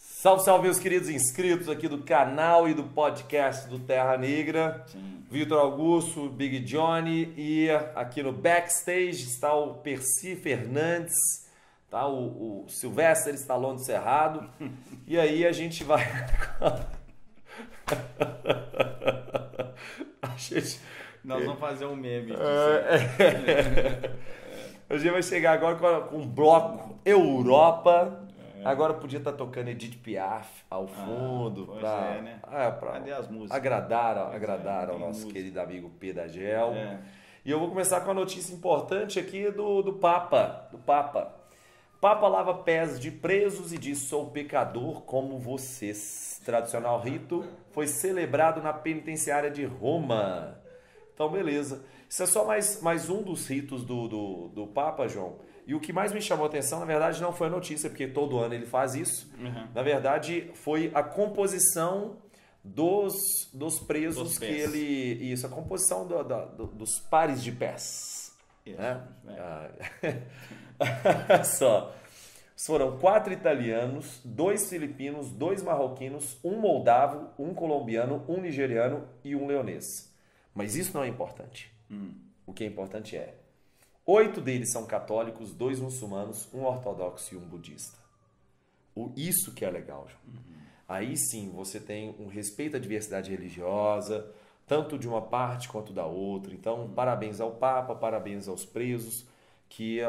Salve, salve, meus queridos inscritos aqui do canal e do podcast do Terra Negra. Vitor Augusto, Big Johnny e aqui no backstage está o Percy Fernandes, tá? o, o Silvestre Stallone Cerrado. E aí a gente vai. a gente... Nós vamos fazer um meme. É, A gente vai chegar agora com um bloco Europa. Agora podia estar tocando Edith Piaf ao fundo. pois pra, é, né? ah, pra Cadê as músicas? Agradar, Pois agradar é, ao nosso música. querido amigo Pedagel. É. E eu vou começar com a notícia importante aqui do, do Papa. Do Papa. Papa lava pés de presos e diz: Sou pecador como vocês. Tradicional rito foi celebrado na penitenciária de Roma. Então, beleza. Isso é só mais, mais um dos ritos do, do, do Papa, João. E o que mais me chamou a atenção, na verdade, não foi a notícia, porque todo ano ele faz isso. Uhum. Na verdade, foi a composição dos, dos presos Dos que ele. Isso, a composição do- do- dos pares de pés. Isso, né? é. Ah, Só. Foram quatro italianos, dois filipinos, dois marroquinos, um moldavo, um colombiano, um nigeriano e um leonês. Mas isso não é importante. Hum. O que é importante é: oito deles são católicos, dois muçulmanos, um ortodoxo e um budista. O, isso que é legal, João. Aí sim você tem um respeito à diversidade religiosa, tanto de uma parte quanto da outra. Então, parabéns ao Papa, parabéns aos presos que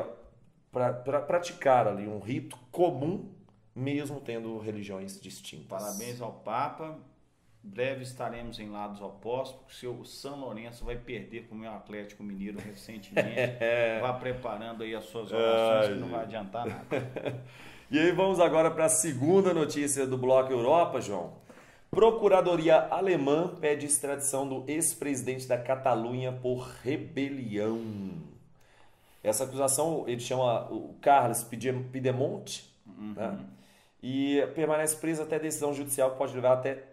pra, pra, praticaram ali um rito comum, mesmo tendo religiões distintas. Parabéns ao Papa. Breve estaremos em lados opostos, porque o São Lourenço vai perder com o meu Atlético Mineiro recentemente. Vá preparando aí as suas orações, que não vai adiantar nada. E aí vamos agora para a segunda notícia do Bloco Europa, João. Procuradoria alemã pede extradição do ex-presidente da Catalunha por rebelião. Essa acusação ele chama o Carlos Pide- Pidemonte né? e permanece preso até decisão judicial que pode levar até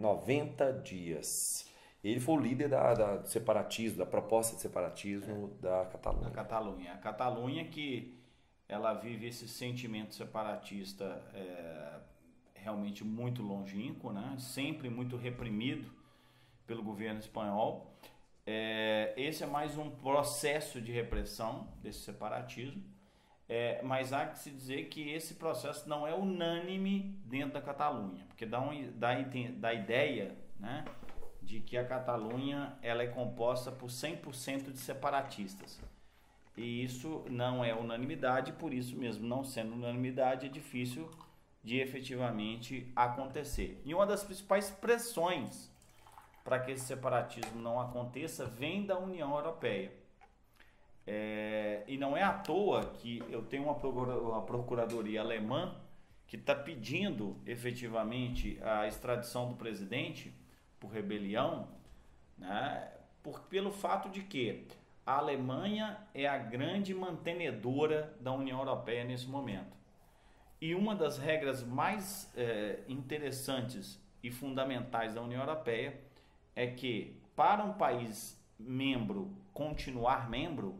90 dias. Ele foi o líder da, da- do separatismo, da proposta de separatismo da Na Catalunha. Catalunha. A Catalunha que ela vive esse sentimento separatista é, realmente muito longínquo, né? sempre muito reprimido pelo governo espanhol. É, esse é mais um processo de repressão desse separatismo, é, mas há que se dizer que esse processo não é unânime dentro da Catalunha, porque dá, um, dá, dá ideia né, de que a Catalunha ela é composta por 100% de separatistas. E isso não é unanimidade, por isso mesmo, não sendo unanimidade, é difícil de efetivamente acontecer. E uma das principais pressões para que esse separatismo não aconteça vem da União Europeia. É, e não é à toa que eu tenho uma, procura- uma procuradoria alemã que está pedindo efetivamente a extradição do presidente por rebelião, né, por, pelo fato de que a Alemanha é a grande mantenedora da União Europeia nesse momento. E uma das regras mais eh, interessantes e fundamentais da União Europeia é que, para um país membro continuar membro,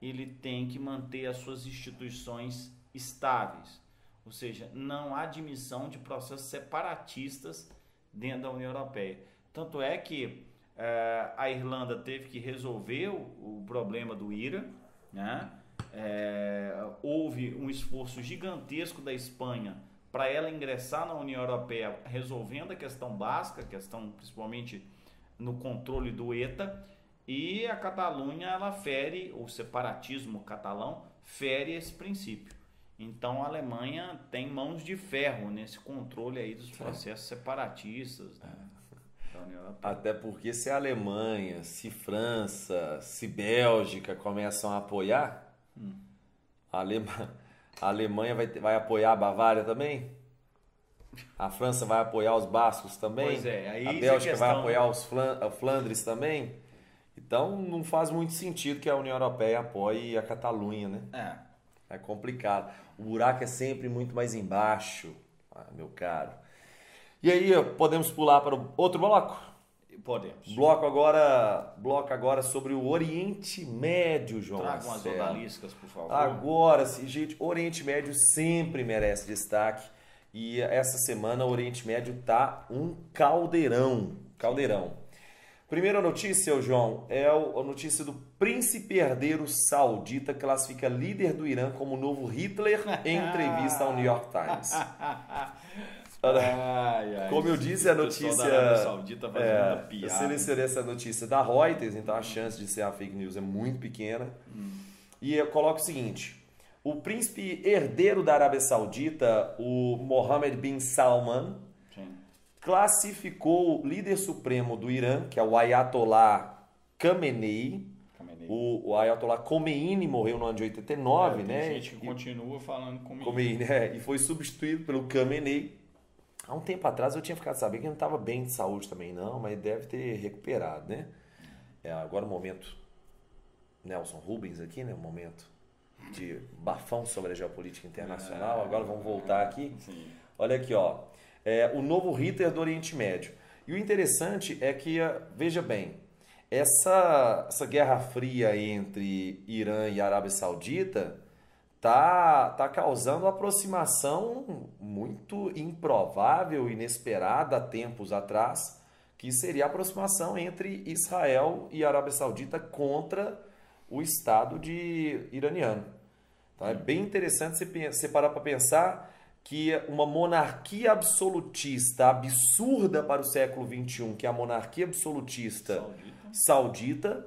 ele tem que manter as suas instituições estáveis. Ou seja, não há admissão de processos separatistas dentro da União Europeia. Tanto é que eh, a Irlanda teve que resolver o, o problema do IRA, né? É, houve um esforço gigantesco da Espanha para ela ingressar na União Europeia, resolvendo a questão básica, questão principalmente no controle do ETA, e a Catalunha ela fere, o separatismo catalão fere esse princípio. Então a Alemanha tem mãos de ferro nesse controle aí dos processos separatistas né, da União Europeia. Até porque se a Alemanha, se França, se Bélgica começam a apoiar, a, Alema- a Alemanha vai, vai apoiar a Bavária também? A França vai apoiar os bascos também? Pois é, aí a é Bélgica vai questão- apoiar os Flandres também? Então não faz muito sentido que a União Europeia apoie a Catalunha, né? É, É complicado. O buraco é sempre muito mais embaixo, ah, meu caro. E aí, podemos pular para o outro bloco? podemos. Bloco agora, bloco agora sobre o Oriente Médio, João. Traga umas odaliscas, por favor. Agora, gente, Oriente Médio sempre merece destaque. E essa semana o Oriente Médio tá um caldeirão, caldeirão. Primeira notícia, João, é a notícia do príncipe herdeiro saudita classifica líder do Irã como novo Hitler em entrevista ao New York Times. Ai, ai, Como eu disse, a notícia. é, eu selecionei essa notícia da Reuters, então a chance de ser a fake news é muito pequena. Hum. E eu coloco o seguinte: o príncipe herdeiro da Arábia Saudita, o Mohammed bin Salman. Classificou o líder supremo do Irã, que é o Ayatollah Khamenei. O, o Ayatollah Khomeini morreu no ano de 89, é, né? Gente que continua falando Khomeini. Khomeini é, e foi substituído pelo Khamenei Há um tempo atrás eu tinha ficado sabendo que ele não estava bem de saúde também, não, mas deve ter recuperado, né? É, agora o momento Nelson Rubens aqui, né? O momento de bafão sobre a geopolítica internacional. Agora vamos voltar aqui. Sim. Olha aqui, ó. É, o novo Hitler do Oriente Médio. E o interessante é que, veja bem, essa, essa guerra fria entre Irã e Arábia Saudita tá, tá causando aproximação muito improvável, inesperada há tempos atrás, que seria a aproximação entre Israel e Arábia Saudita contra o Estado de iraniano. Então é bem interessante você parar para pensar que uma monarquia absolutista absurda para o século XXI, que é a monarquia absolutista saudita, saudita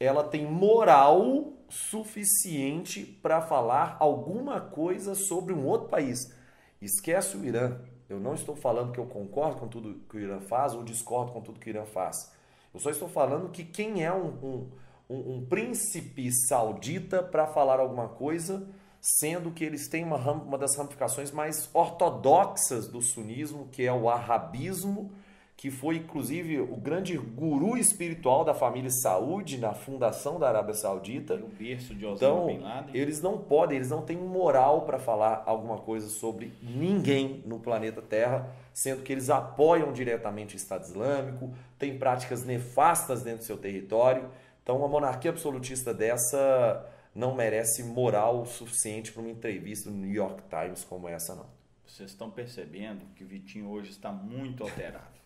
ela tem moral suficiente para falar alguma coisa sobre um outro país. Esquece o Irã. Eu não estou falando que eu concordo com tudo que o Irã faz ou discordo com tudo que o Irã faz. Eu só estou falando que quem é um, um, um, um príncipe saudita para falar alguma coisa, sendo que eles têm uma, uma das ramificações mais ortodoxas do sunismo, que é o arabismo, que foi inclusive o grande guru espiritual da família Saúde na fundação da Arábia Saudita. O berço de Osama então, Bin Laden. Eles não podem, eles não têm moral para falar alguma coisa sobre ninguém no planeta Terra, sendo que eles apoiam diretamente o Estado Islâmico, têm práticas nefastas dentro do seu território. Então, uma monarquia absolutista dessa não merece moral suficiente para uma entrevista no New York Times como essa, não. Vocês estão percebendo que o Vitinho hoje está muito alterado.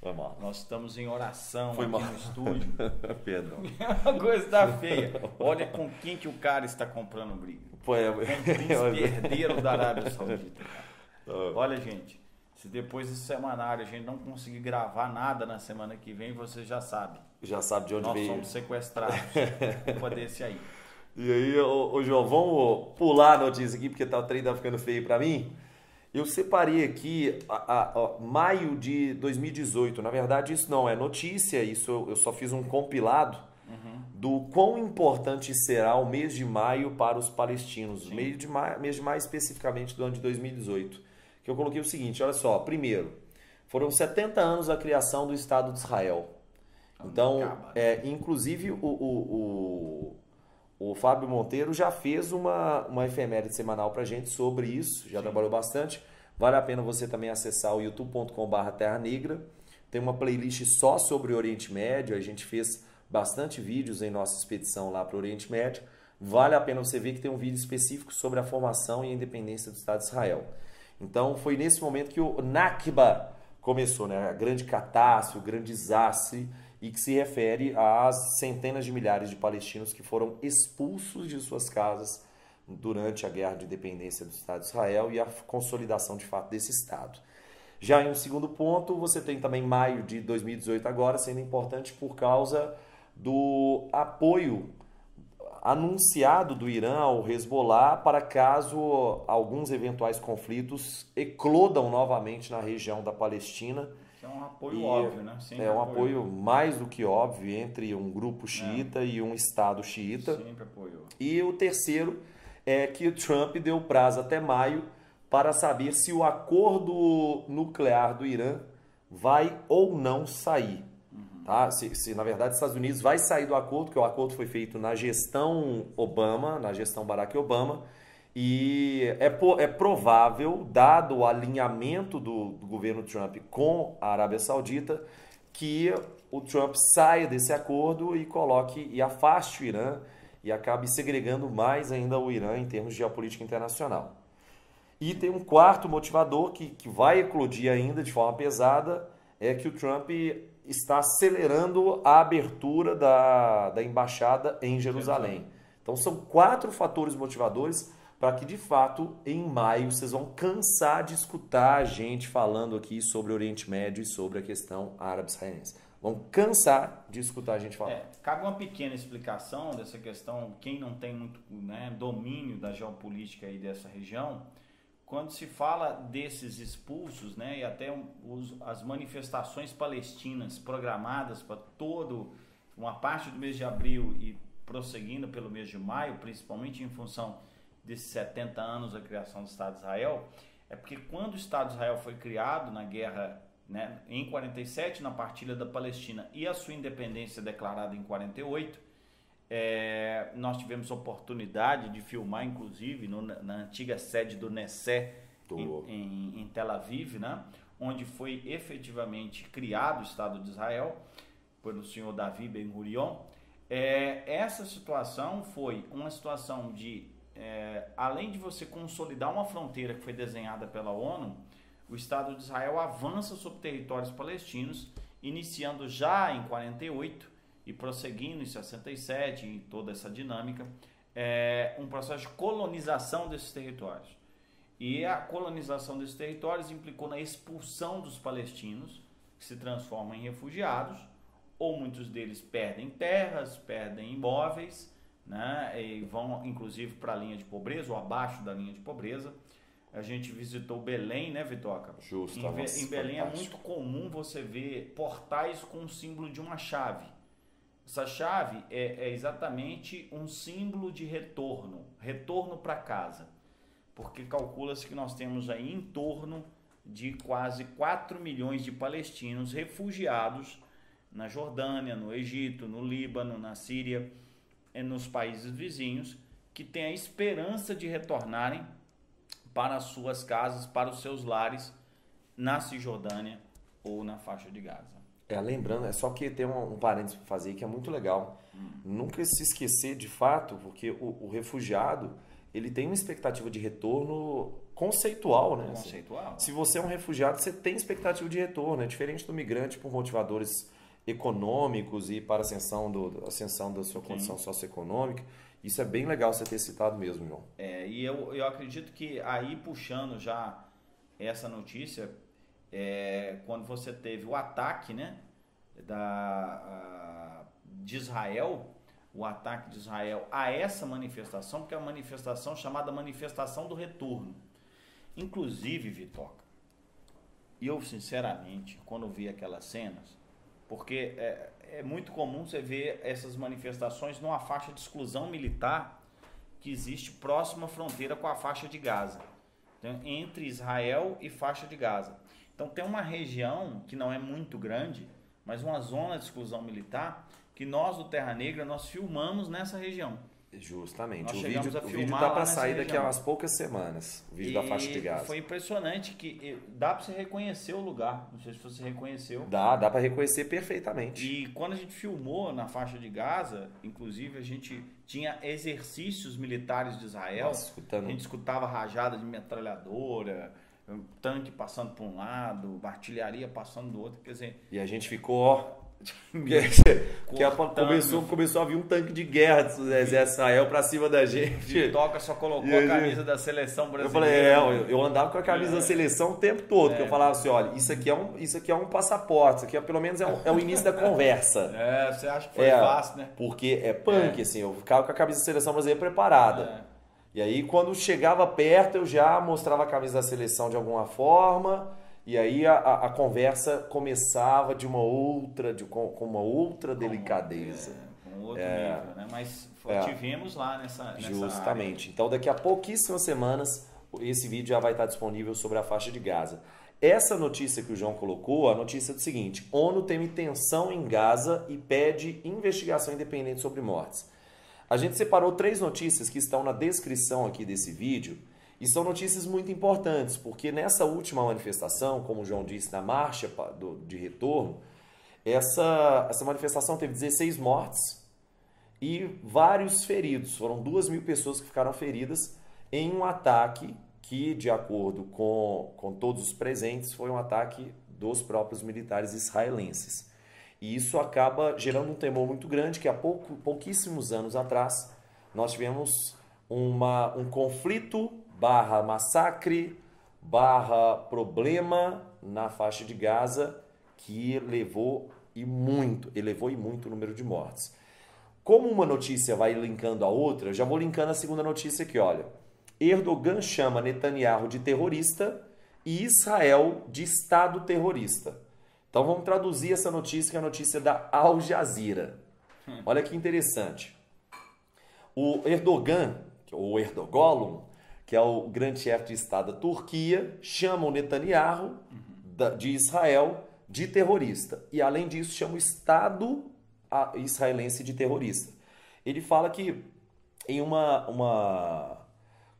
Foi mal. Nós estamos em oração Foi aqui mal. no estúdio. Perdão. A coisa está feia. Olha com quem que o cara está comprando briga. Pô, é... Com o príncipe herdeiro da Arábia Saudita. Olha, gente, se depois desse semanário a gente não conseguir gravar nada na semana que vem, você já sabe. Já sabe de onde Nós veio. somos sequestrados. Culpa desse aí. E aí, ô, ô João, vamos pular a notícia aqui, porque tá, o trem tá ficando feio para mim. Eu separei aqui a, a, a, maio de 2018. Na verdade, isso não é notícia, isso eu, eu só fiz um compilado uhum. do quão importante será o mês de maio para os palestinos. Mês de, maio, mês de maio especificamente do ano de 2018. Que eu coloquei o seguinte, olha só. Primeiro, foram 70 anos da criação do Estado de Israel. Então, é, inclusive o, o, o, o, Fábio Monteiro já fez uma, uma efeméride semanal para gente sobre isso, já Sim. trabalhou bastante. Vale a pena você também acessar o youtube.com.br Terra Negra. Tem uma playlist só sobre o Oriente Médio, a gente fez bastante vídeos em nossa expedição lá para o Oriente Médio. Vale a pena você ver que tem um vídeo específico sobre a formação e a independência do Estado de Israel. Então foi nesse momento que o Nakba começou, né? a grande catástrofe, o grande desastre e que se refere às centenas de milhares de palestinos que foram expulsos de suas casas durante a guerra de independência do Estado de Israel e a consolidação de fato desse Estado. Já em um segundo ponto, você tem também maio de 2018 agora sendo importante por causa do apoio anunciado do Irã ao Hezbollah para caso alguns eventuais conflitos eclodam novamente na região da Palestina é um apoio e óbvio, né? Sempre é um apoio. apoio. mais do que óbvio entre um grupo xiita é. e um Estado xiita. Sempre apoiou. E o terceiro é que o Trump deu prazo até maio para saber se o acordo nuclear do Irã vai ou não sair. Uhum. Tá? Se, se, na verdade os Estados Unidos vai sair do acordo, que o acordo foi feito na gestão Obama, na gestão Barack Obama, e é, é provável, dado o alinhamento do, do governo Trump com a Arábia Saudita, que o Trump saia desse acordo e coloque e afaste o Irã e acabe segregando mais ainda o Irã em termos de geopolítica internacional. E tem um quarto motivador que, que vai eclodir ainda de forma pesada, é que o Trump está acelerando a abertura da, da embaixada em Jerusalém. Então são quatro fatores motivadores para que de fato em maio vocês vão cansar de escutar a gente falando aqui sobre o Oriente Médio e sobre a questão árabe-israelense. Vão cansar de escutar a gente falar. É, cabe uma pequena explicação dessa questão, quem não tem muito né, domínio da geopolítica aí dessa região, quando se fala desses expulsos, né, e até os, as manifestações palestinas programadas para todo uma parte do mês de abril e prosseguindo pelo mês de maio, principalmente em função desses 70 anos da criação do Estado de Israel, é porque quando o Estado de Israel foi criado na guerra né, em 47, na partilha da Palestina e a sua independência declarada em 48, é, nós tivemos oportunidade de filmar, inclusive, no, na antiga sede do Nessé, em, em, em, Tel Aviv, né? onde foi efetivamente criado o Estado de Israel, pelo senhor Davi Ben-Gurion. É, essa situação foi uma situação de, é, além de você consolidar uma fronteira que foi desenhada pela ONU, o Estado de Israel avança sobre territórios palestinos, iniciando já em 48 e prosseguindo em 67, em toda essa dinâmica, é, um processo de colonização desses territórios. E a colonização desses territórios implicou na expulsão dos palestinos, que se transformam em refugiados, ou muitos deles perdem terras, perdem imóveis, né, e vão inclusive para a linha de pobreza ou abaixo da linha de pobreza. A gente visitou Belém, né, Vitoca? Justo. Em, em Belém fantástico. é muito comum você ver portais com o símbolo de uma chave. Essa chave é, é exatamente um símbolo de retorno, retorno para casa, porque calcula-se que nós temos aí em torno de quase 4 milhões de palestinos refugiados na Jordânia, no Egito, no Líbano, na Síria, e nos países vizinhos, que têm a esperança de retornarem para as suas casas, para os seus lares na Cisjordânia ou na faixa de Gaza. É, lembrando, é só que tem um, um parênteses para fazer que é muito legal. Hum. Nunca se esquecer de fato, porque o, o, refugiado ele tem uma expectativa de retorno conceitual, né? Conceitual. Se você é um refugiado, você tem expectativa de retorno. É diferente do migrante por motivadores econômicos e para ascensão, do, ascensão da sua condição Sim. socioeconômica. Isso é bem legal você ter citado mesmo, João. É, e eu, eu acredito que aí puxando já essa notícia, é, quando você teve o ataque né, da, a, de Israel, o ataque de Israel a essa manifestação, que é uma manifestação chamada manifestação do retorno. Inclusive, Vitoca, eu sinceramente, quando vi aquelas cenas, porque é, é muito comum você ver essas manifestações numa faixa de exclusão militar que existe próxima à fronteira com a faixa de Gaza, então, entre Israel e faixa de Gaza. Então tem uma região que não é muito grande, mas uma zona de exclusão militar que nós do Terra Negra nós filmamos nessa região. Justamente. Nós o vídeo, o vídeo tá para sair daqui a umas poucas semanas. O vídeo e da faixa de gás. Foi impressionante que dá para você reconhecer o lugar. Não sei se você reconheceu. Dá, dá para reconhecer perfeitamente. E quando a gente filmou na faixa de Gaza, inclusive a gente tinha exercícios militares de Israel. Nossa, escutando. A gente escutava rajada de metralhadora, tanque passando por um lado, artilharia passando do outro, quer dizer. E a gente ficou, ó. que, começou, começou a vir um tanque de guerra do exército Israel pra cima da gente. Toca só colocou a camisa da seleção brasileira. Eu falei, é, eu, eu andava com a camisa é. da seleção o tempo todo, é. que eu falava assim, olha, isso aqui é um, isso aqui é um passaporte, isso aqui é, pelo menos é, um, é o início da conversa. É, você acha que foi é, fácil, né? Porque é punk, é. assim, eu ficava com a camisa da seleção brasileira preparada. É. E aí, quando chegava perto, eu já mostrava a camisa da seleção de alguma forma. E aí a, a, conversa começava de uma outra, de, com, com uma outra delicadeza. É, com outro é, nível, né? Mas é, tivemos lá nessa, Justamente. Então, daqui a pouquíssimas semanas, esse vídeo já vai estar disponível sobre a faixa de Gaza. Essa notícia que o João colocou, a notícia é do seguinte: ONU tem tensão em Gaza e pede investigação independente sobre mortes. A gente separou três notícias que estão na descrição aqui desse vídeo e são notícias muito importantes, porque nessa última manifestação, como o João disse, na marcha de retorno, essa, essa manifestação teve 16 mortes e vários feridos. Foram duas mil pessoas que ficaram feridas em um ataque que, de acordo com, com todos os presentes, foi um ataque dos próprios militares israelenses. E isso acaba gerando um temor muito grande que há pouco, pouquíssimos anos atrás nós tivemos uma, um conflito barra massacre barra problema na faixa de Gaza que levou e muito, elevou e muito o número de mortes. Como uma notícia vai linkando a outra, eu já vou linkando a segunda notícia aqui, olha. Erdogan chama Netanyahu de terrorista e Israel de Estado terrorista. Então vamos traduzir essa notícia, que é a notícia da Al Jazeera. Olha que interessante. O Erdogan, ou Erdogan, que é o grande chefe de Estado da Turquia, chama o Netanyahu de Israel de terrorista. E além disso, chama o Estado israelense de terrorista. Ele fala que em uma, uma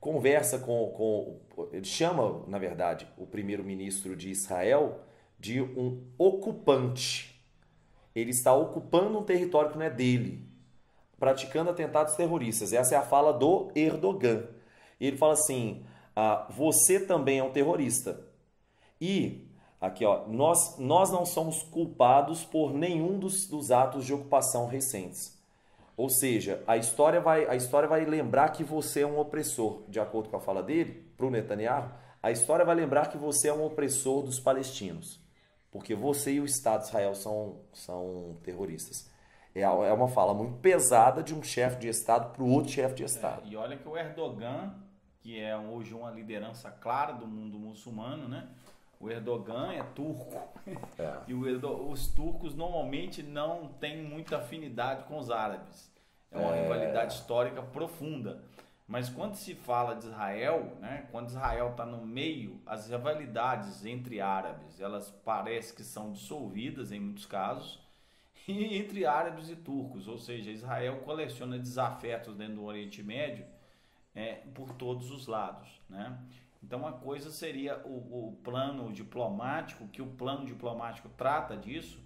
conversa com, com. Ele chama, na verdade, o primeiro-ministro de Israel de um ocupante. Ele está ocupando um território que não é dele, praticando atentados terroristas. Essa é a fala do Erdogan. Ele fala assim: ah, você também é um terrorista. E, aqui, ó, nós, nós não somos culpados por nenhum dos, dos atos de ocupação recentes. Ou seja, a história vai, a história vai lembrar que você é um opressor, de acordo com a fala dele, para o Netanyahu. A história vai lembrar que você é um opressor dos palestinos, porque você e o Estado de Israel são, são terroristas. É, é uma fala muito pesada de um chefe de Estado para o outro chefe de Estado. É, e olha que o Erdogan, que é hoje uma liderança clara do mundo muçulmano, né? O Erdogan é turco. É. E os turcos normalmente não têm muita afinidade com os árabes. É uma é... rivalidade histórica profunda. Mas quando se fala de Israel, né, quando Israel está no meio, as rivalidades entre árabes, elas parecem que são dissolvidas em muitos casos, e entre árabes e turcos, ou seja, Israel coleciona desafetos dentro do Oriente Médio é, por todos os lados. Né? Então, uma coisa seria o, o plano diplomático, que o plano diplomático trata disso,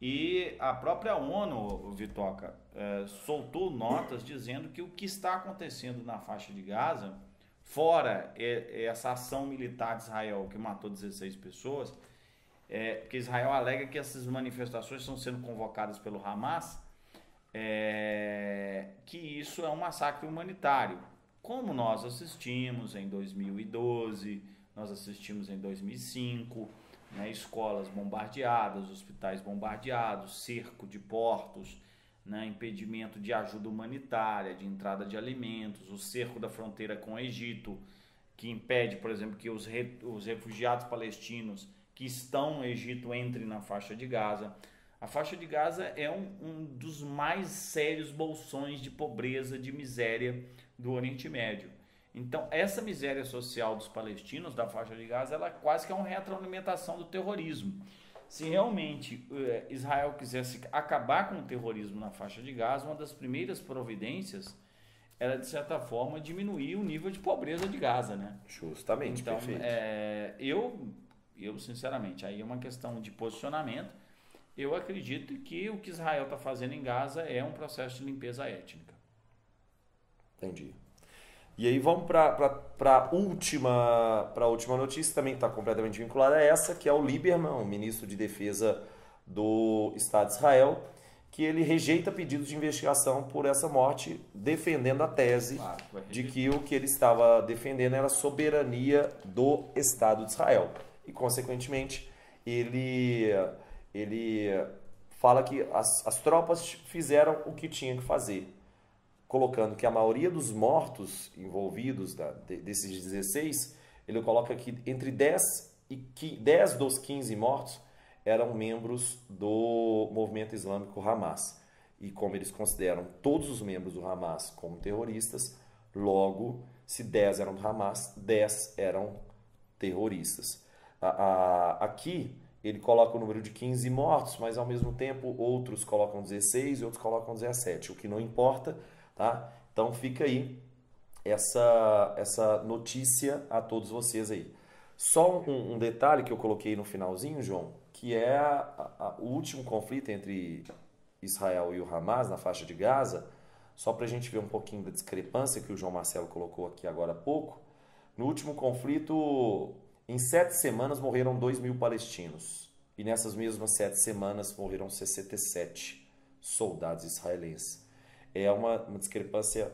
e a própria ONU, Vitoca, é, soltou notas dizendo que o que está acontecendo na faixa de Gaza, fora essa ação militar de Israel que matou 16 pessoas, é, porque Israel alega que essas manifestações estão sendo convocadas pelo Hamas, é, que isso é um massacre humanitário como nós assistimos em 2012, nós assistimos em 2005, né, escolas bombardeadas, hospitais bombardeados, cerco de portos, né, impedimento de ajuda humanitária, de entrada de alimentos, o cerco da fronteira com o Egito, que impede, por exemplo, que os, re, os refugiados palestinos que estão no Egito entrem na faixa de Gaza. A faixa de Gaza é um, um dos mais sérios bolsões de pobreza, de miséria do Oriente Médio. Então, essa miséria social dos palestinos da faixa de Gaza, ela quase que é uma retroalimentação do terrorismo. Se realmente eh, Israel quisesse acabar com o terrorismo na faixa de Gaza, uma das primeiras providências era, de certa forma, diminuir o nível de pobreza de Gaza, né? Justamente, então, perfeito. É, eu, eu, sinceramente, aí é uma questão de posicionamento. Eu acredito que o que Israel está fazendo em Gaza é um processo de limpeza étnica. Entendi. E aí vamos para a última, última notícia, também está completamente vinculada a essa, que é o Lieberman, o ministro de Defesa do Estado de Israel, que ele rejeita pedidos de investigação por essa morte, defendendo a tese claro, de que o que ele estava defendendo era a soberania do Estado de Israel. E, consequentemente, ele, ele fala que as, as tropas fizeram o que tinham que fazer colocando que a maioria dos mortos envolvidos, da, desses 16, ele coloca que entre 10, e 10 dos 15 mortos eram membros do movimento islâmico Hamas. E como eles consideram todos os membros do Hamas como terroristas, logo, se 10 eram do Hamas, 10 eram terroristas. Aqui ele coloca o número de 15 mortos, mas ao mesmo tempo outros colocam 16 e outros colocam 17. O que não importa tá? Então fica aí essa, essa notícia a todos vocês aí. Só um, um detalhe que eu coloquei no finalzinho, João, que é a, a, o último conflito entre Israel e o Hamas na faixa de Gaza, só para a gente ver um pouquinho da discrepância que o João Marcelo colocou aqui agora há pouco. No último conflito, em sete semanas morreram 2 mil palestinos. E nessas mesmas sete semanas morreram 67 soldados israelenses. É uma, uma discrepância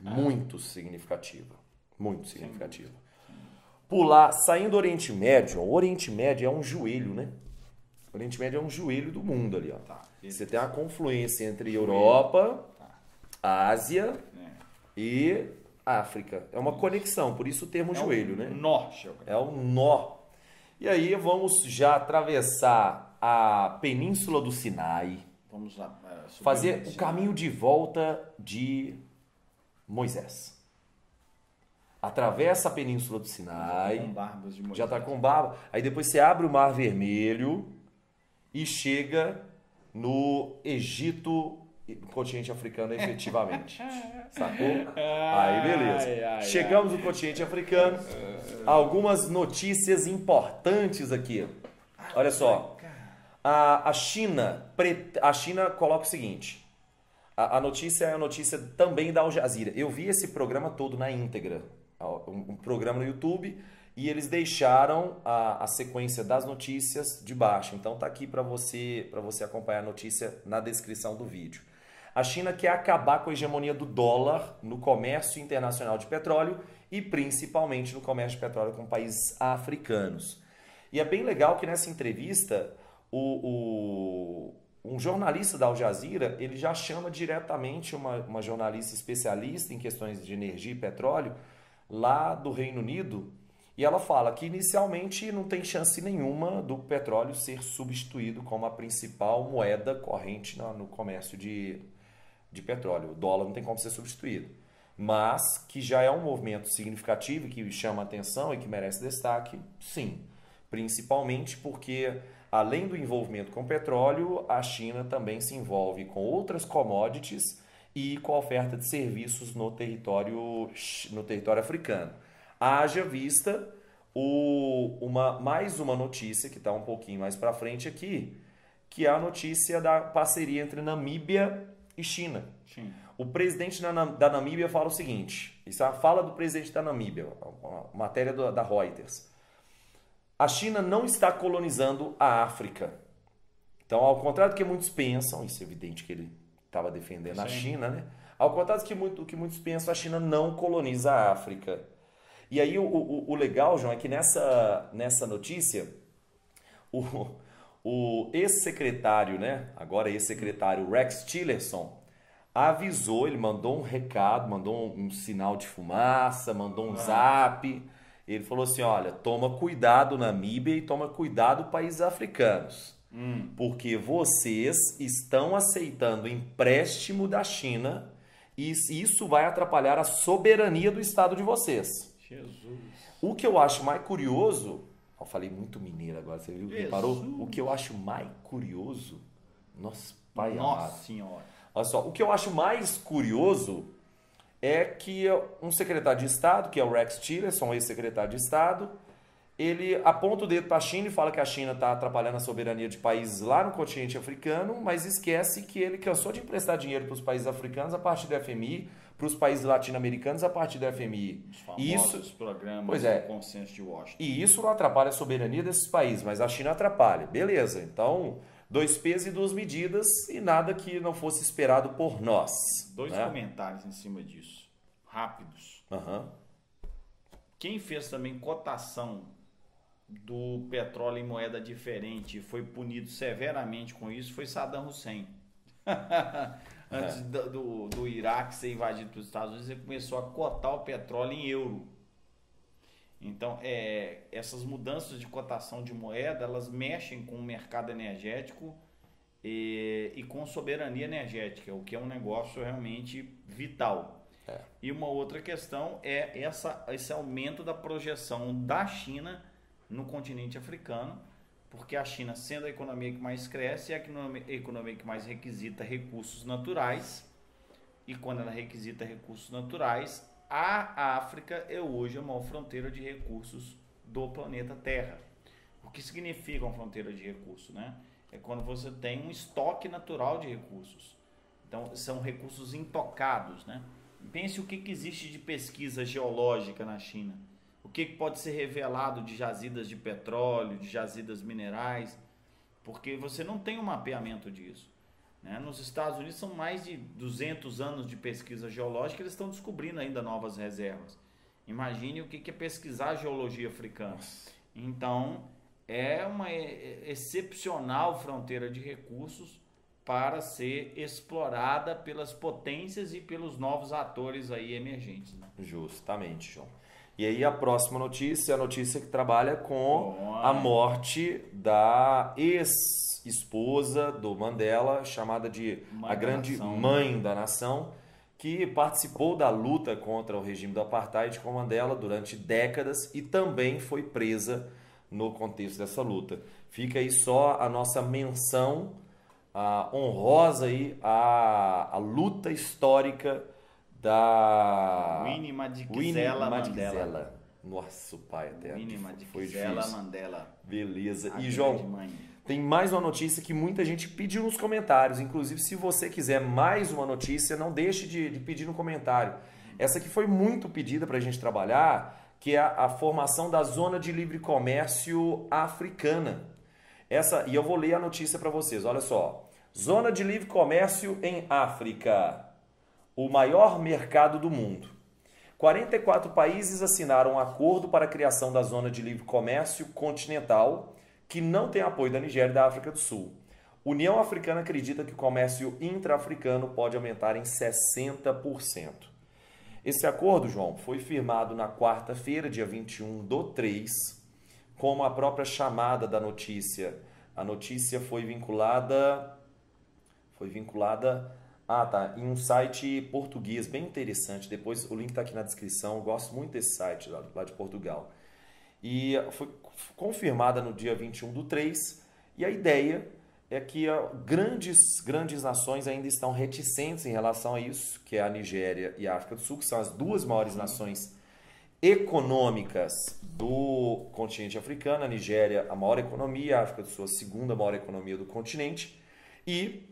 muito significativa. Muito significativa. Pular, saindo do Oriente Médio, o Oriente Médio é um joelho, né? O Oriente Médio é um joelho do mundo ali, ó. Tá. Você tem uma confluência entre Europa, Ásia É. e África. É uma conexão, por isso o termo É joelho, um né? Nó. É um nó. E aí vamos já atravessar a Península do Sinai, Vamos lá. Fazer o caminho de volta de Moisés. Atravessa a Península do Sinai, Com barbas de Moisés. já está com barba. Aí depois você abre o Mar Vermelho e chega no Egito, no continente africano, efetivamente. Sacou? Aí beleza. Ai, ai, Chegamos no continente africano. Algumas notícias importantes aqui. Olha só. A, a China, a China coloca o seguinte. A, a notícia é a notícia também da Al Jazeera. Eu vi esse programa todo na íntegra. Um, um programa no YouTube e eles deixaram a, a sequência das notícias de baixo. Então tá aqui para você para você acompanhar a notícia na descrição do vídeo. A China quer acabar com a hegemonia do dólar no comércio internacional de petróleo e principalmente no comércio de petróleo com países africanos. E é bem legal que nessa entrevista o, o- um jornalista da Al Jazeera ele já chama diretamente uma, uma jornalista especialista em questões de energia e petróleo lá do Reino Unido e ela fala que inicialmente não tem chance nenhuma do petróleo ser substituído como a principal moeda corrente na- no comércio de, de petróleo. O dólar não tem como ser substituído. Mas que já é um movimento significativo que chama atenção e que merece destaque, sim. Principalmente porque, além do envolvimento com petróleo, a China também se envolve com outras commodities e com a oferta de serviços no território, no território africano. Haja vista o, uma, mais uma notícia que está um pouquinho mais para frente aqui, que é a notícia da parceria entre Namíbia e China. Sim. O presidente da, Nam- da Namíbia fala o seguinte: isso é a fala do presidente da Namíbia, matéria da Reuters. A China não está colonizando a África. Então, ao contrário do que muitos pensam, isso é evidente que ele estava defendendo a Sim. China, né? Ao contrário do que, muito, do que muitos pensam, a China não coloniza a África. E aí o, o, o legal, João, é que nessa, nessa notícia, o, o ex-secretário, né? Agora ex-secretário Rex Tillerson avisou, ele mandou um recado, mandou um, um sinal de fumaça, mandou um zap. Ele falou assim: olha, toma cuidado Namíbia e toma cuidado países africanos. Porque vocês estão aceitando empréstimo da China e isso vai atrapalhar a soberania do Estado de vocês. Jesus. O que eu acho mais curioso, eu falei muito mineiro agora, você viu? Reparou? O que eu acho mais curioso, nossa, pai amado. Nossa senhora. Olha só, o que eu acho mais curioso é que um secretário de Estado, que é o Rex Tillerson, ex-secretário de Estado, ele aponta o dedo para a China e fala que a China está atrapalhando a soberania de países lá no continente africano, mas esquece que ele cansou de emprestar dinheiro para os países africanos a partir do FMI, para os países latino-americanos a partir do FMI. Os famosos isso, programas Pois é. do consenso de Washington. e isso não atrapalha a soberania desses países, mas a China atrapalha. Beleza, então, dois pesos e duas medidas e nada que não fosse esperado por nós. Dois né? comentários em cima disso. Rápidos. Aham. Quem fez também cotação do petróleo em moeda diferente e foi punido severamente com isso foi Saddam Hussein. Antes do, do, do Iraque ser invadido pelos Estados Unidos, ele começou a cotar o petróleo em euro. Então, é, essas mudanças de cotação de moeda, elas mexem com o mercado energético e, e com soberania energética, o que é um negócio realmente vital. É. E uma outra questão é essa, esse aumento da projeção da China no continente africano, porque a China, sendo a economia que mais cresce, é a economia, a economia que mais requisita recursos naturais, e quando ela requisita recursos naturais, a África é hoje a maior fronteira de recursos do planeta Terra. O que significa uma fronteira de recursos? Né? É quando você tem um estoque natural de recursos. Então, são recursos intocados. Né? Pense o que, que existe de pesquisa geológica na China. O que pode ser revelado de jazidas de petróleo, de jazidas minerais, porque você não tem um mapeamento disso. Né? Nos Estados Unidos são mais de 200 anos de pesquisa geológica, eles estão descobrindo ainda novas reservas. Imagine o que é pesquisar a geologia africana. Então, é uma excepcional fronteira de recursos para ser explorada pelas potências e pelos novos atores aí emergentes. Né? Justamente, João. E aí a próxima notícia, a notícia que trabalha com a morte da ex-esposa do Mandela, chamada de mãe a grande nação. mãe da nação, que participou da luta contra o regime do apartheid com Mandela durante décadas e também foi presa no contexto dessa luta. Fica aí só a nossa menção a honrosa aí a, a luta histórica da Winnie Madikizela Mandela. Nossa, pai até Winnie Madikizela Mandela. Beleza. A e João, tem mais uma notícia que muita gente pediu nos comentários. Inclusive, se você quiser mais uma notícia, não deixe de, de pedir no comentário. Essa aqui foi muito pedida para a gente trabalhar, que é a, a formação da Zona de Livre Comércio Africana. Essa, e eu vou ler a notícia para vocês. Olha só. Zona de livre comércio em África, o maior mercado do mundo. 44 países assinaram um acordo para a criação da Zona de Livre Comércio Continental, que não tem apoio da Nigéria e da África do Sul. União Africana acredita que o comércio intra-africano pode aumentar em 60%. Esse acordo, João, foi firmado na quarta-feira, dia 21 do 3, como a própria chamada da notícia. A notícia foi vinculada foi vinculada ah, tá. Em um site português bem interessante. Depois o link está aqui na descrição. Eu gosto muito desse site lá, lá de Portugal. E foi confirmada no dia 21 do 3. E a ideia é que grandes, grandes nações ainda estão reticentes em relação a isso, que é a Nigéria e a África do Sul, que são as duas maiores nações econômicas do continente africano. A Nigéria, a maior economia, a África do Sul, a segunda maior economia do continente. E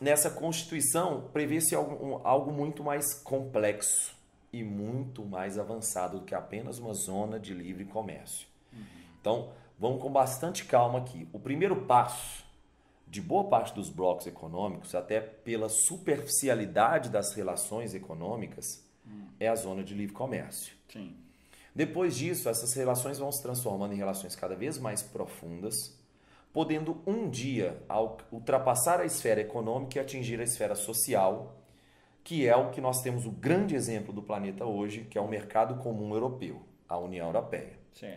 nessa Constituição prevê-se algo, algo muito mais complexo e muito mais avançado do que apenas uma zona de livre comércio. Uhum. Então, vamos com bastante calma aqui. O primeiro passo de boa parte dos blocos econômicos, até pela superficialidade das relações econômicas, uhum. é a zona de livre comércio. Sim. Depois disso, essas relações vão se transformando em relações cada vez mais profundas, podendo um dia ultrapassar a esfera econômica e atingir a esfera social, que é o que nós temos o grande exemplo do planeta hoje, que é o mercado comum europeu, a União Europeia. Sim.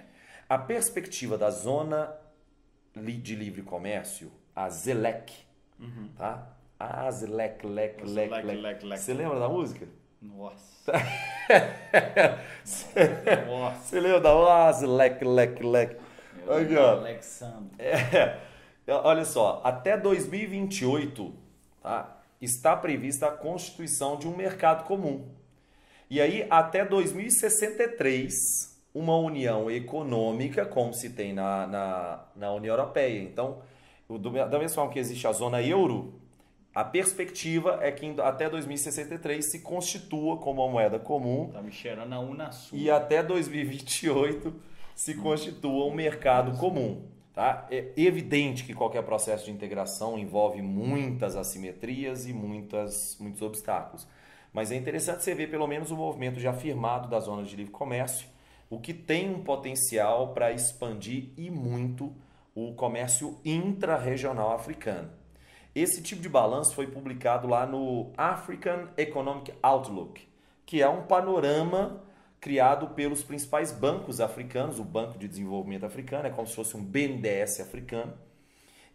A perspectiva da zona de livre comércio, a ZELEC, uhum. tá? A ZELEC, lec, lec, lec, lec, lec. Você lembra da música? Nossa. Você lembra da ZELEC, lec, lec? Aqui, ó. Alexandre. É, olha só, até 2028 tá, está prevista a constituição de um mercado comum. E aí, até 2063, uma união econômica, como se tem na, na, na União Europeia. Então, da mesma forma que existe a zona euro, a perspectiva é que até 2063 se constitua como uma moeda comum. Tá me cheirando a Unasul. E até 2028 se constitua um mercado comum. Tá? É evidente que qualquer processo de integração envolve muitas assimetrias e muitas, muitos obstáculos. Mas é interessante você ver pelo menos o movimento já firmado das zonas de livre comércio, o que tem um potencial para expandir e muito o comércio intra-regional africano. Esse tipo de balanço foi publicado lá no African Economic Outlook, que é um panorama criado pelos principais bancos africanos, o Banco de Desenvolvimento Africano, é como se fosse um BNDES africano,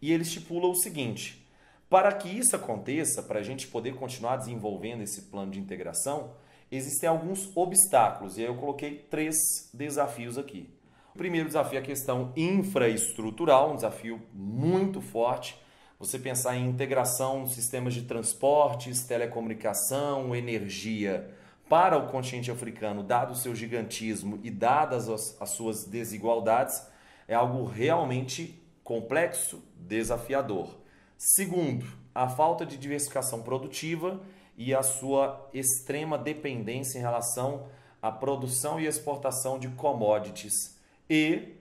e ele estipula o seguinte: para que isso aconteça, para a gente poder continuar desenvolvendo esse plano de integração, existem alguns obstáculos, e aí eu coloquei três desafios aqui. O primeiro desafio é a questão infraestrutural, um desafio muito forte. Você pensar em integração sistemas de transportes, telecomunicação, energia, para o continente africano, dado o seu gigantismo e dadas as, as suas desigualdades, é algo realmente complexo, desafiador. Segundo, a falta de diversificação produtiva e a sua extrema dependência em relação a produção e exportação de commodities. E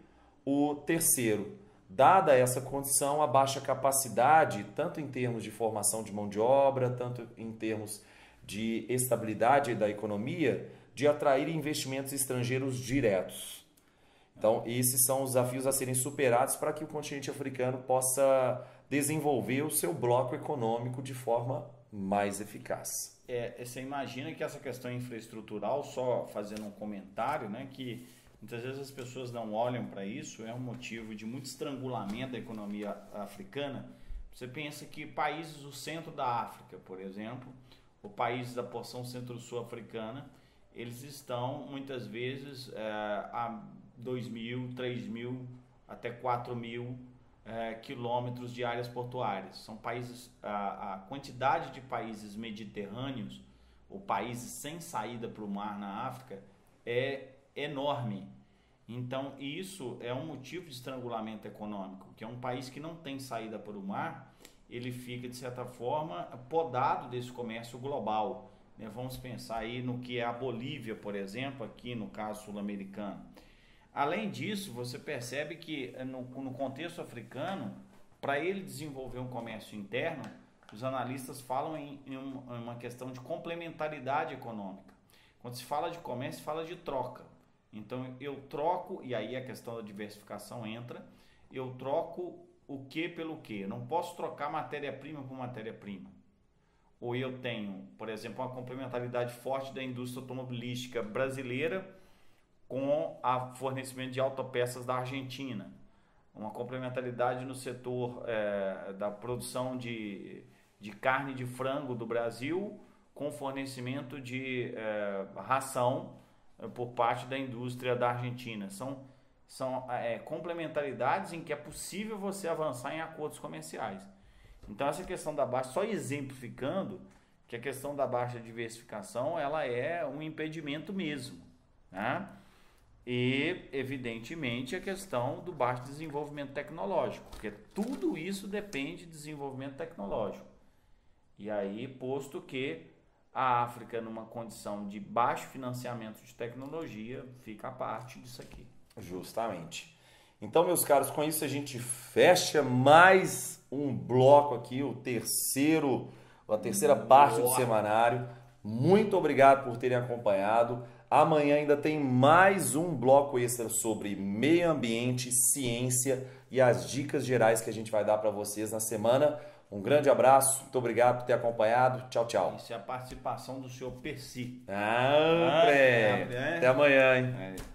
o terceiro, dada essa condição, a baixa capacidade, tanto em termos de formação de mão de obra, tanto em termos de estabilidade da economia, de atrair investimentos estrangeiros diretos. Então, esses são os desafios a serem superados para que o continente africano possa desenvolver o seu bloco econômico de forma mais eficaz. É, você imagina que essa questão infraestrutural, só fazendo um comentário, né, que muitas vezes as pessoas não olham para isso, é um motivo de muito estrangulamento da economia africana. Você pensa que países do centro da África, por exemplo, ou países da porção centro-sul africana, eles estão muitas vezes é, a 2 mil, 3 mil, até 4 mil é, quilômetros de áreas portuárias. São países, a, a quantidade de países mediterrâneos, ou países sem saída para o mar na África, é enorme. Então, isso é um motivo de estrangulamento econômico, que é um país que não tem saída para o mar, ele fica, de certa forma, podado desse comércio global. Né? Vamos pensar aí no que é a Bolívia, por exemplo, aqui no caso sul-americano. Além disso, você percebe que eh, no, no contexto africano, para ele desenvolver um comércio interno, os analistas falam em, em, uma questão de complementaridade econômica. Quando se fala de comércio, se fala de troca. Então eu troco, e aí a questão da diversificação entra, eu troco o que pelo que. Eu não posso trocar matéria-prima por matéria-prima. Ou eu tenho, por exemplo, uma complementaridade forte da indústria automobilística brasileira com o fornecimento de autopeças da Argentina. Uma complementaridade no setor é, da produção de, de carne de frango do Brasil com fornecimento de é, ração é, por parte da indústria da Argentina. São, são é, complementaridades em que é possível você avançar em acordos comerciais. Então essa questão da baixa, só exemplificando que a questão da baixa diversificação ela é um impedimento mesmo. Né? E, evidentemente, a questão do baixo desenvolvimento tecnológico, porque tudo isso depende de desenvolvimento tecnológico. E aí, posto que a África, numa condição de baixo financiamento de tecnologia, fica a parte disso aqui. Justamente. Então, meus caros, com isso a gente fecha mais um bloco aqui, o terceiro, a terceira Boa. parte do semanário. Muito obrigado por terem acompanhado. Amanhã ainda tem mais um bloco extra sobre meio ambiente, ciência e as dicas gerais que a gente vai dar para vocês na semana. Um grande abraço, muito obrigado por ter acompanhado. Tchau, tchau. Isso é a participação do senhor Percy. Ah, ah é, é. Até amanhã, hein? É.